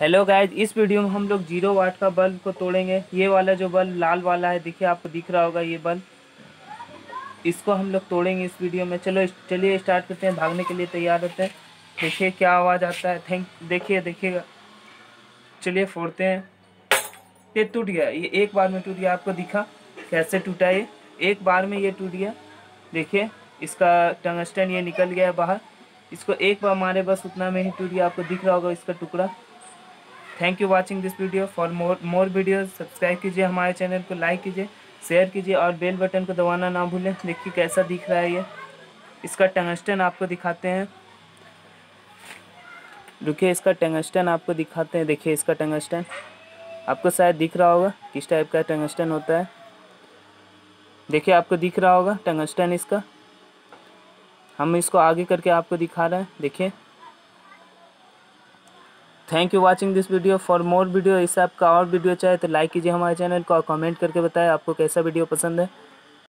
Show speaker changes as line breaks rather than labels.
Hello guys इस video में हम लोग ज़ीरो वाट का बल्ब को तोड़ेंगे। ये वाला जो बल्ब लाल वाला है, देखिए आपको दिख रहा होगा ये बल्ब इसको हम लोग तोड़ेंगे इस वीडियो में। चलो, चलिए स्टार्ट करते हैं, भागने के लिए तैयार होते हैं। देखिए क्या आवाज़ आता है। थैंक देखिए देखिएगा चलिए फोड़ते हैं। ये टूट गया। ये एक बार में टूट गया। आपको दिखा कैसे टूटा ये। एक बार में ये टूट गया। देखिए, इसका टंगस्टन ये निकल गया बाहर। इसको एक बार मारे बस उतना में ही टूट गया। आपको दिख रहा होगा इसका टुकड़ा। Thank you watching this video for more more video subscribe कीजिए हमारे चैनल को लाइक कीजिए शेयर कीजिए और बेल बटन को दबाना ना भूलें। देखिए कैसा दिख रहा है ये। इसका टंगस्टन आपको दिखाते हैं। रुकिए, इसका टंगस्टन आपको दिखाते हैं। देखिए इसका टंगस्टन आपको शायद दिख रहा होगा किस टाइप का टंगस्टन होता है। देखिए आपको दिख रहा होगा टंगस्टन इसका। हम इसको आगे करके आपको दिखा रहे हैं। देखिए। Thank you watching this video for more video इस आपका और वीडियो चाहे तो लाइक कीजिए हमारे चैनल को और कमेंट करके बताएँ आपको कैसा वीडियो पसंद है।